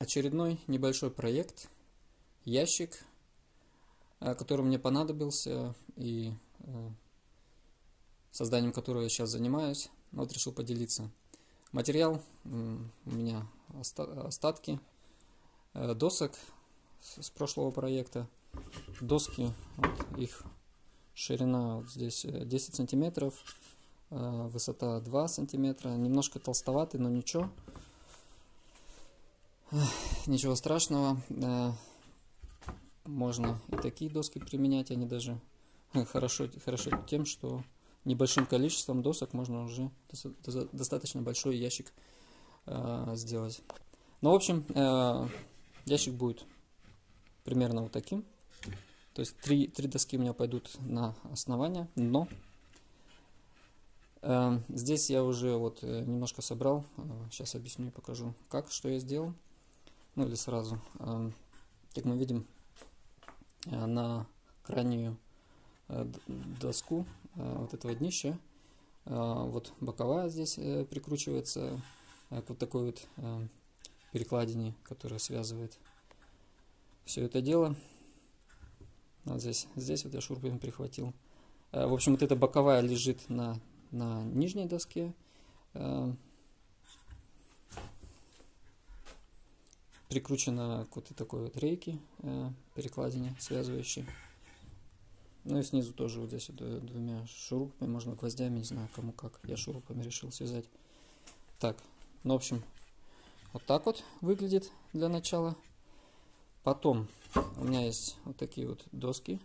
очередной небольшой проект, ящик, э, который мне понадобился и э, созданием которого я сейчас занимаюсь. Вот решил поделиться. Материал у меня остатки э, досок с прошлого проекта. Доски, вот их ширина вот здесь 10 сантиметров, высота 2 сантиметра. Немножко толстоватый, но ничего. Ничего страшного. Э, можно и такие доски применять, они даже хорошо, хорошо тем, что небольшим количеством досок можно уже достаточно большой ящик э, сделать. Ну, в общем, э, ящик будет примерно вот таким. То есть три, три доски у меня пойдут на основание, но здесь я уже вот немножко собрал. Сейчас объясню и покажу, как, что я сделал ну или сразу. Как мы видим, э, на крайнюю э, доску э, вот этого днища, вот боковая здесь прикручивается к вот такой вот перекладине, которая связывает все это дело. Вот здесь, здесь вот я шурупами прихватил. В общем, вот эта боковая лежит на, на нижней доске. Прикручена к вот такой вот рейке э, перекладине связывающей. Ну и снизу тоже вот здесь вот двумя шурупами, можно гвоздями, не знаю кому как. Я шурупами решил связать. Так, ну в общем, вот так вот выглядит для начала. Потом у меня есть вот такие вот доски.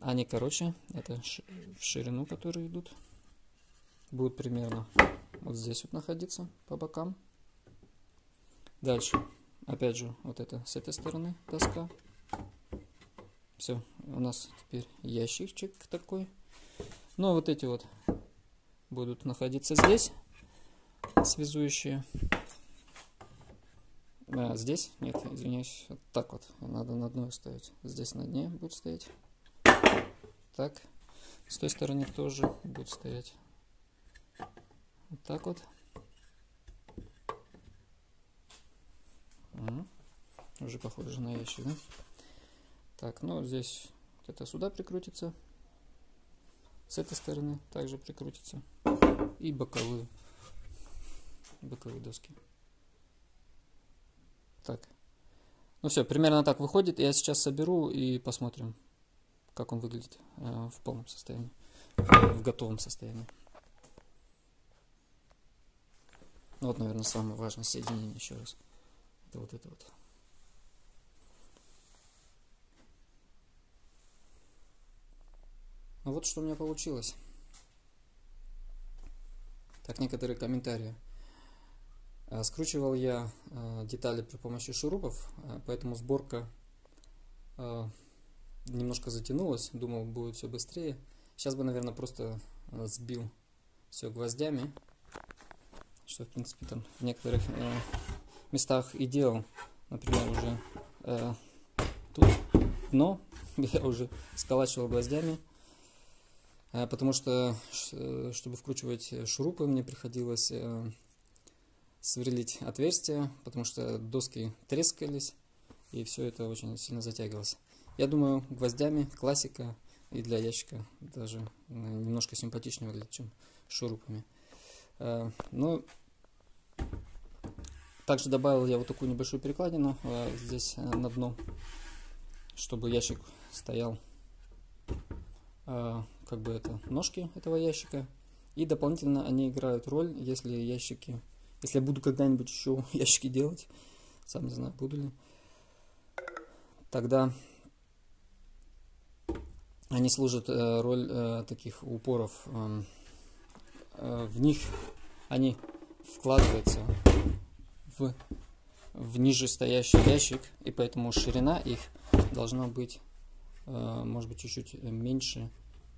Они короче, это в ширину, которые идут. Будут примерно вот здесь вот находиться по бокам. Дальше, опять же, вот это с этой стороны доска. Все, у нас теперь ящичек такой. Ну, а вот эти вот будут находиться здесь, связующие. А, здесь? Нет, извиняюсь, вот так вот. Надо на дно ставить. Здесь на дне будет стоять. Так. С той стороны тоже будет стоять. Вот так вот. Уже похоже на ящик, да? Так, ну здесь вот это сюда прикрутится. С этой стороны также прикрутится. И боковые. Боковые доски. Так. Ну все, примерно так выходит. Я сейчас соберу и посмотрим, как он выглядит э, в полном состоянии. В готовом состоянии. Вот, наверное, самое важное соединение еще раз это вот это вот. Ну вот что у меня получилось. Так, некоторые комментарии. А, скручивал я а, детали при помощи шурупов, а, поэтому сборка немножко затянулась. Думал, будет все быстрее. Сейчас бы, наверное, просто сбил все гвоздями. Что, в принципе, там в некоторых местах и делал. Например, уже э, тут дно я уже сколачивал гвоздями, э, потому что, э, чтобы вкручивать шурупы, мне приходилось э, сверлить отверстия, потому что доски трескались, и все это очень сильно затягивалось. Я думаю, гвоздями классика и для ящика даже э, немножко симпатичнее выглядит, чем шурупами. Э, но также добавил я вот такую небольшую перекладину э, здесь э, на дно, чтобы ящик стоял э, как бы это ножки этого ящика. И дополнительно они играют роль, если ящики, если я буду когда-нибудь еще ящики делать, сам не знаю, буду ли, тогда они служат э, роль э, таких упоров. Э, э, в них они вкладываются в, в нижестоящий ящик, и поэтому ширина их должна быть, э, может быть, чуть-чуть меньше,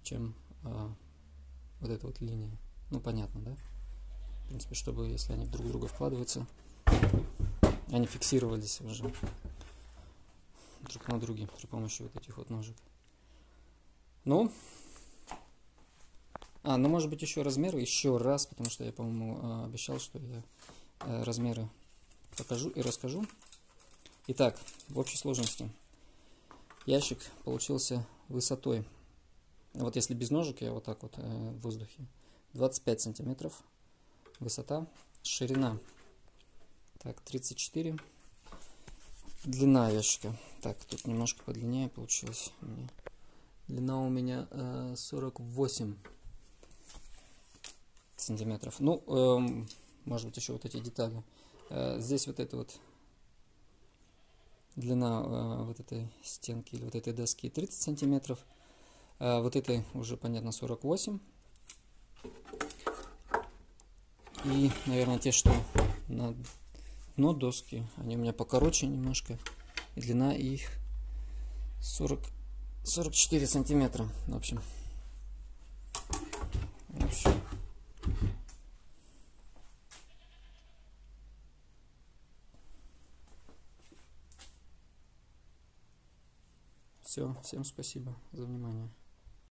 чем э, вот эта вот линия. Ну, понятно, да? В принципе, чтобы, если они друг в друга вкладываются, они фиксировались уже друг на друге при помощи вот этих вот ножек. Ну, а, ну может быть еще размер, еще раз, потому что я, по-моему, э, обещал, что я э, размеры покажу и расскажу. Итак, в общей сложности ящик получился высотой, вот если без ножек, я вот так вот э, в воздухе, 25 сантиметров. Высота, ширина, так, 34, длина ящика, так, тут немножко подлиннее получилось. Длина у меня э, 48 сантиметров. Ну, э, может быть, еще вот эти детали. Э, здесь вот это вот длина э, вот этой стенки или вот этой доски 30 сантиметров. Э, вот этой уже, понятно, 48. И, наверное, те, что на дно доски, они у меня покороче немножко. И длина их 40, 44 сантиметра. В общем, ну, все. Все, всем спасибо за внимание.